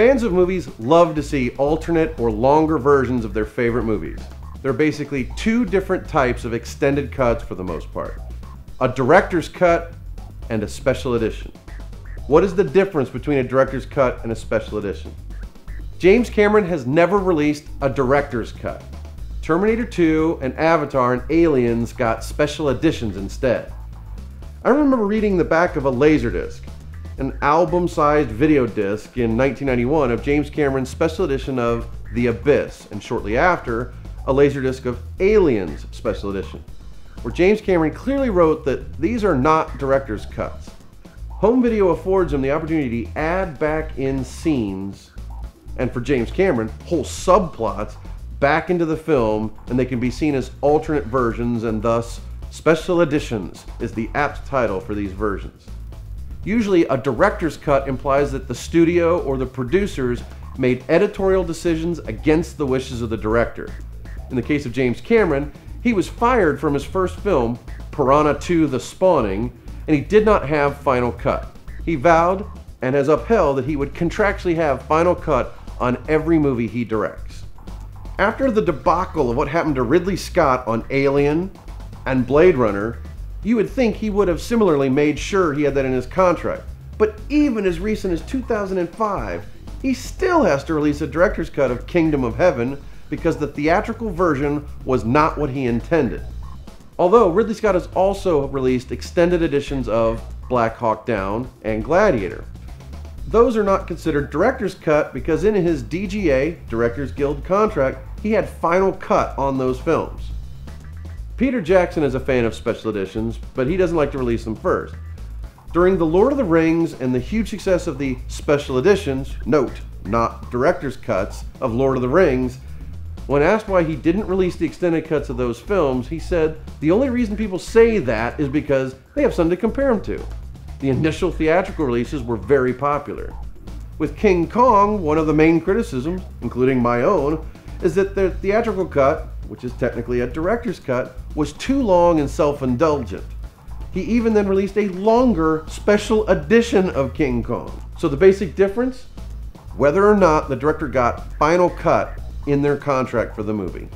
Fans of movies love to see alternate or longer versions of their favorite movies. There are basically two different types of extended cuts for the most part a director's cut and a special edition. What is the difference between a director's cut and a special edition? James Cameron has never released a director's cut. Terminator 2 and Avatar and Aliens got special editions instead. I remember reading the back of a Laserdisc, an album sized video disc in 1991 of James Cameron's special edition of The Abyss, and shortly after, a Laserdisc of Aliens special edition, where James Cameron clearly wrote that these are not director's cuts. Home video affords him the opportunity to add back in scenes, and for James Cameron, whole subplots back into the film, and they can be seen as alternate versions, and thus, special editions is the apt title for these versions. Usually, a director's cut implies that the studio or the producers made editorial decisions against the wishes of the director. In the case of James Cameron, he was fired from his first film, Piranha 2 The Spawning, and he did not have final cut. He vowed and has upheld that he would contractually have final cut on every movie he directs. After the debacle of what happened to Ridley Scott on Alien and Blade Runner, you would think he would have similarly made sure he had that in his contract. But even as recent as 2005, he still has to release a director's cut of Kingdom of Heaven because the theatrical version was not what he intended. Although Ridley Scott has also released extended editions of Black Hawk Down and Gladiator. Those are not considered director's cut because in his DGA, Directors Guild contract, he had final cut on those films. Peter Jackson is a fan of special editions, but he doesn't like to release them first. During The Lord of the Rings and the huge success of the special editions, note, not director's cuts, of Lord of the Rings, when asked why he didn't release the extended cuts of those films, he said, The only reason people say that is because they have something to compare them to. The initial theatrical releases were very popular. With King Kong, one of the main criticisms, including my own, is that the theatrical cut which is technically a director's cut, was too long and self indulgent. He even then released a longer special edition of King Kong. So the basic difference? Whether or not the director got final cut in their contract for the movie.